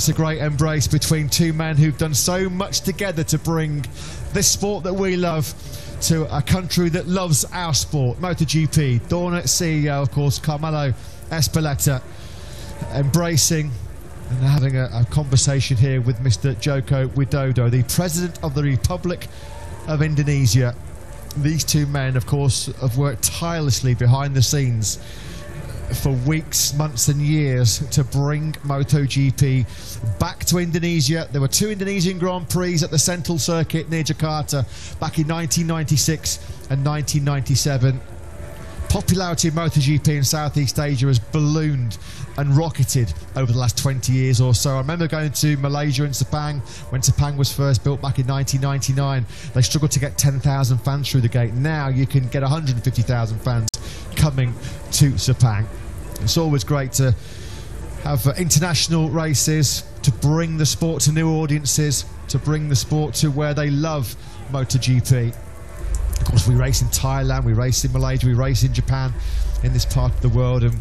It's a great embrace between two men who've done so much together to bring this sport that we love to a country that loves our sport, MotoGP. Dorna CEO, of course, Carmelo Ezpeleta, embracing and having a, a conversation here with Mr. Joko Widodo, the President of the Republic of Indonesia. These two men, of course, have worked tirelessly behind the scenes for weeks, months, and years to bring MotoGP back to Indonesia. There were two Indonesian Grand Prix at the Sentul Circuit near Jakarta back in 1996 and 1997. Popularity of MotoGP in Southeast Asia has ballooned and rocketed over the last 20 years or so. I remember going to Malaysia and Sepang when Sepang was first built back in 1999. They struggled to get 10,000 fans through the gate. Now you can get 150,000 fans coming to Sepang. It's always great to have uh, international races to bring the sport to new audiences, to bring the sport to where they love MotoGP. Of course, we race in Thailand, we race in Malaysia, we race in Japan, in this part of the world, and